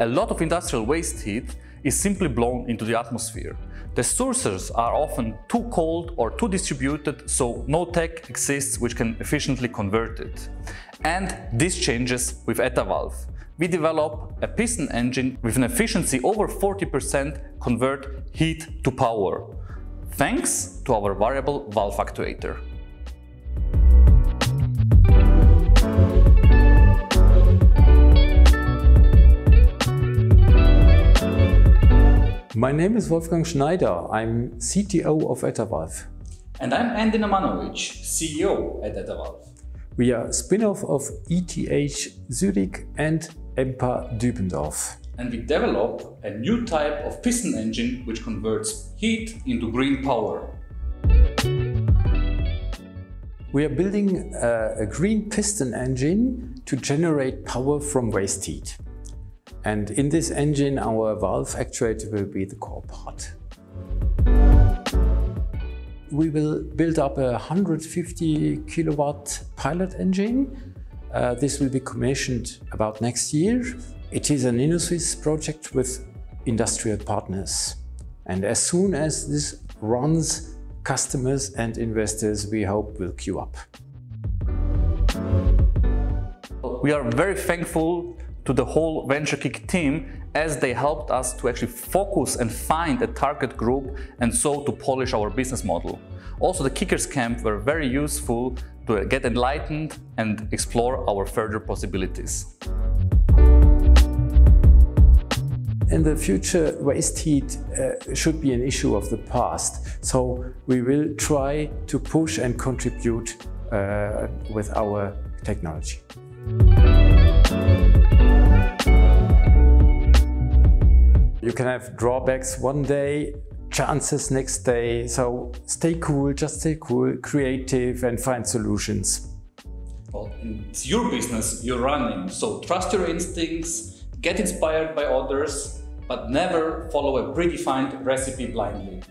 a lot of industrial waste heat is simply blown into the atmosphere. The sources are often too cold or too distributed, so no tech exists which can efficiently convert it. And this changes with etavalve. We develop a piston engine with an efficiency over 40% convert heat to power, thanks to our variable valve actuator. My name is Wolfgang Schneider. I'm CTO of etavalve. And I'm Andyn Omanovic, CEO at etavalve. We are a spin-off of ETH Zurich and EMPA Dübendorf. And we develop a new type of piston engine which converts heat into green power. We are building a, a green piston engine to generate power from waste heat. And in this engine, our valve actuator will be the core part. We will build up a 150 kilowatt pilot engine. Uh, this will be commissioned about next year. It is an Innosuisse project with industrial partners. And as soon as this runs, customers and investors, we hope, will queue up. We are very thankful to the whole VentureKick team as they helped us to actually focus and find a target group and so to polish our business model. Also the Kickers Camp were very useful to get enlightened and explore our further possibilities. In the future, waste heat uh, should be an issue of the past. So we will try to push and contribute uh, with our technology. You can have drawbacks one day, chances next day. So stay cool, just stay cool, creative and find solutions. Well, it's your business you're running, so trust your instincts, get inspired by others, but never follow a predefined recipe blindly.